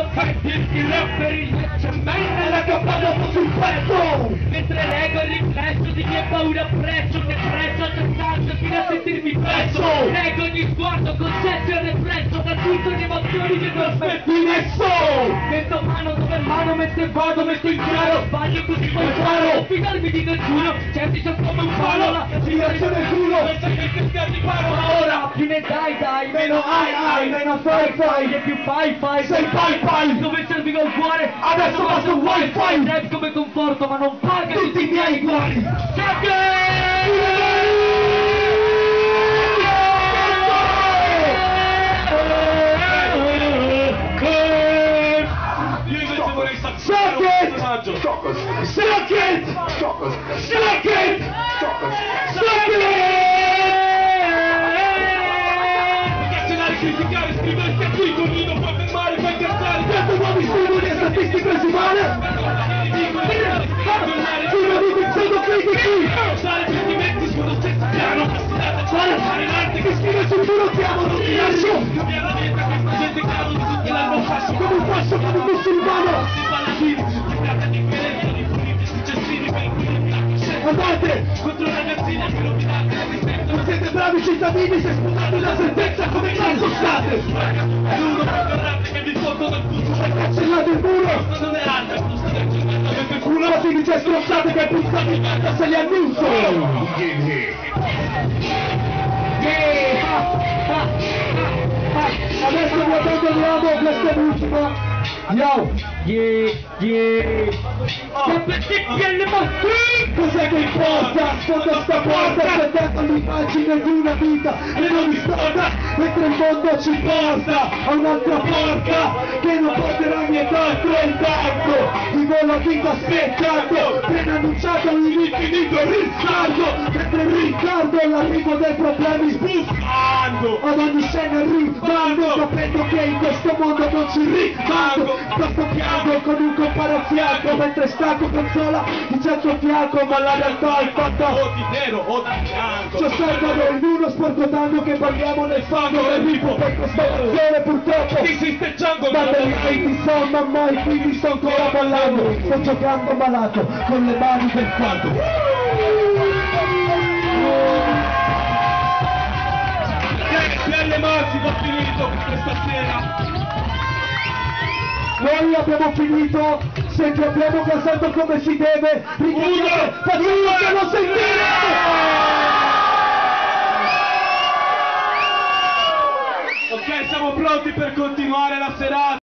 lo fai il rapper il cemento la campana sul petto? Mentre nego il riflesso di mia paura presso che presso accettato fino a sentirmi presso nego ogni sguardo concesso e represso da tutte le emozioni che non aspetti messo metto mano dove mano in vado metto in chiaro sbaglio così poi fidarmi di nessuno certi sono come un palo. La situazione è culo non sai che cascati paro ma ora più ne dai dai meno hai hai meno fai fai e più fai fai sei fai fai dove servi col cuore adesso basta un wifi rap come conforto ma non paga tutti i miei guai personaggio. Suck it! Suck it! Suck it! Criticare, scrivere sti qui Nino puoi fermare, fai incazzare Quanto nuovi studi e statistiche si male? Fino di pizzetto critici! Usare sentimenti sullo stesso piano Passate a fare l'arte Che scrive sul muro chiamano ti lascio! Cambia la vita, questa gente caro di tutti l'hanno fascio Come un fascio, come un musulmano! Si paladini, si tratta di violenza di politici cestini per cui Andate! Contro ragazzine che non mi date Non bravi cittadini se sputate la sentenza come cazzo state! È uno che che vi foto dal culo Cancellate il muro! Non è il Culo si dice stronzate che puzzate in merda se li annuncio! Adesso vi abbandoniamo, questa è l'ultima! Yo! Yeah! Yeah! Cos'è che importa? Sfondo sta porta l'immagine di una vita e non distorta mentre il mondo ci porta a un'altra porca che non porterà nient'altro intanto vivo la vita aspettando appena annunciato l'infinito riscaldo mentre Riccardo è l'arrivo dei problemi Ad ogni scena rimando sapendo che in questo mondo non ci rimando questo piango con un compare a fianco mentre stacco consola di certo fianco ma la realtà è fatta O di nero o di bianco. Ci osservano in uno sporco danno che parliamo nel fango e vivo. per questa nazione purtroppo. Ti stai steggiando ma degli hate insomma mai quindi sto ancora ballando. Sto giocando malato con le mani del fango Noi abbiamo finito, se ci abbiamo casato come si deve, richiamate, facciamocelo sentire! Ok siamo pronti per continuare la serata